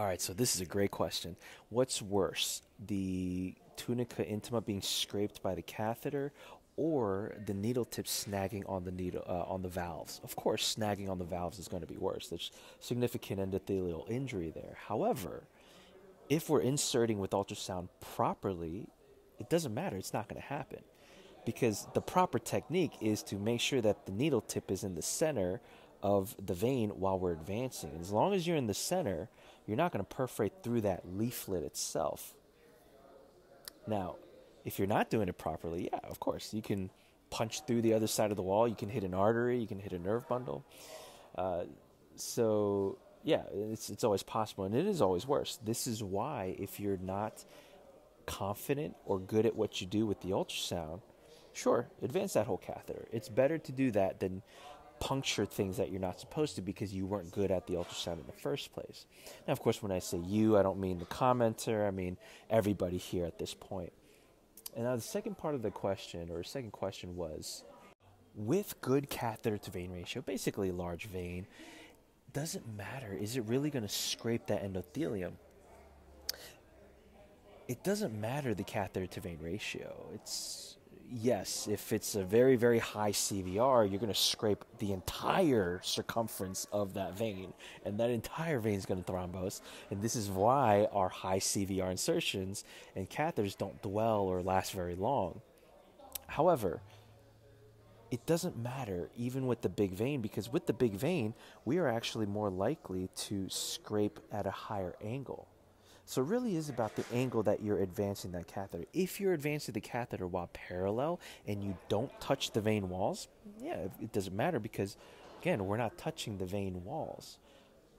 All right, so this is a great question. What's worse, the tunica intima being scraped by the catheter, or the needle tip snagging on the needle uh, on the valves? Of course, snagging on the valves is going to be worse. There's significant endothelial injury there. However, if we're inserting with ultrasound properly, it doesn't matter. It's not going to happen because the proper technique is to make sure that the needle tip is in the center of the vein while we're advancing. As long as you're in the center, you're not going to perforate through that leaflet itself. Now, if you're not doing it properly, yeah, of course, you can punch through the other side of the wall. You can hit an artery. You can hit a nerve bundle. Uh, so yeah, it's it's always possible, and it is always worse. This is why if you're not confident or good at what you do with the ultrasound, sure, advance that whole catheter. It's better to do that than puncture things that you're not supposed to because you weren't good at the ultrasound in the first place. Now, of course, when I say you, I don't mean the commenter, I mean everybody here at this point. And now the second part of the question, or second question was with good catheter to vein ratio, basically large vein, does it matter? Is it really going to scrape that endothelium? It doesn't matter the catheter to vein ratio. It's yes, if it's a very, very high CVR, you're going to scrape the entire circumference of that vein, and that entire vein is going to thrombose. And this is why our high CVR insertions and catheters don't dwell or last very long. However, it doesn't matter even with the big vein because with the big vein, we are actually more likely to scrape at a higher angle. So it really is about the angle that you're advancing that catheter. If you're advancing the catheter while parallel and you don't touch the vein walls, yeah, it doesn't matter because, again, we're not touching the vein walls.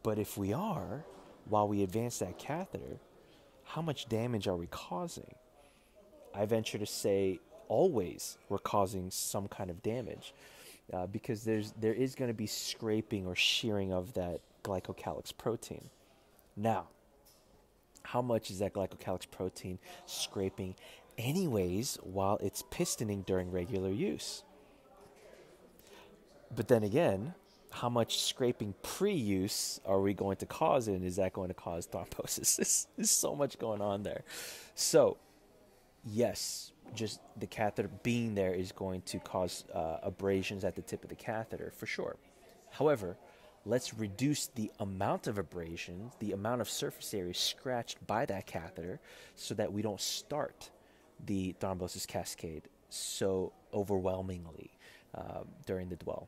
But if we are, while we advance that catheter, how much damage are we causing? I venture to say always we're causing some kind of damage uh, because there's there is going to be scraping or shearing of that glycocalyx protein. Now, how much is that glycocalyx protein scraping anyways while it's pistoning during regular use? But then again, how much scraping pre-use are we going to cause and is that going to cause thrombosis? There's, so much going on there. So, yes, just the catheter being there is going to cause uh, abrasions at the tip of the catheter for sure. However, let's reduce the amount of abrasion, the amount of surface area scratched by that catheter, so that we don't start the thrombosis cascade so overwhelmingly uh, during the dwell.